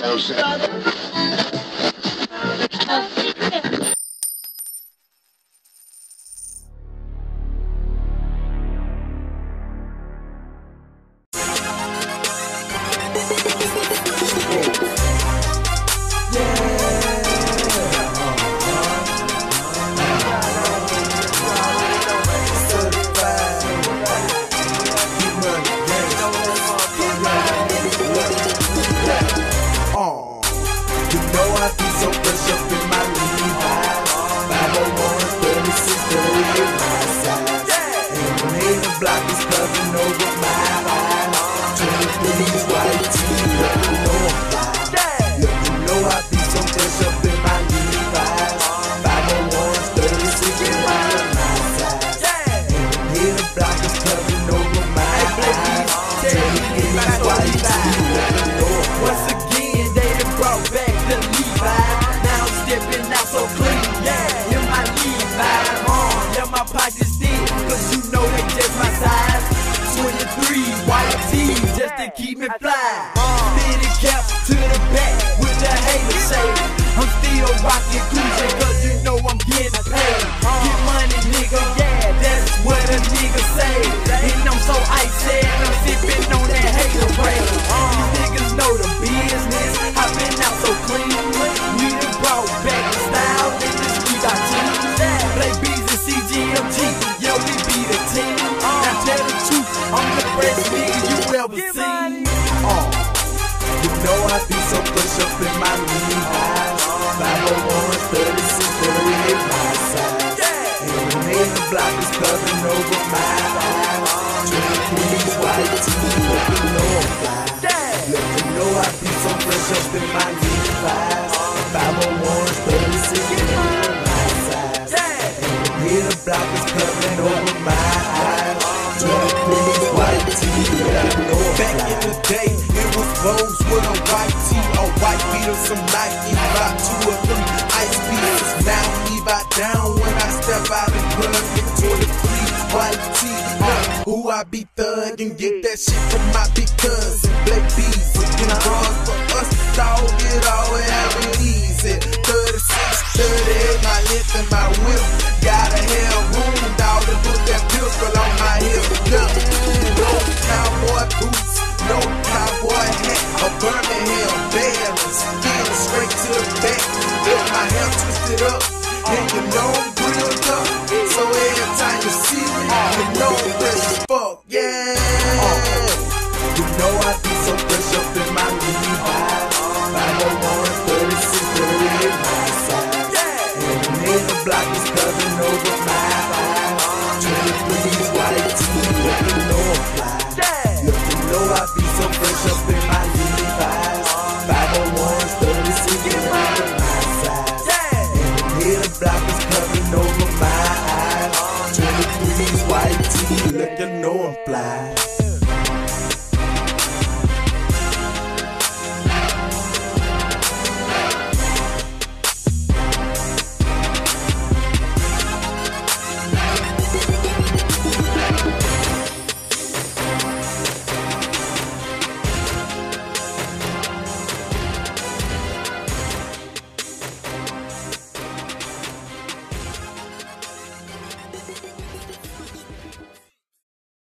É Calçada. you. me fly. Did the cap to the back with the haters say I'm still rocking Gucci cause you know I'm getting paid. on. You know I be so push up in my Levi's. 501, 36, 38, my size. And the block it's covering over my eyes. Trying to pull you I down when I step out and pull up 23 white tee. Who I be thug and get that shit from my big cousin, Black Bees. Looking hard for us, dog, it all having easy. 36, 38, my length and my whip. fly.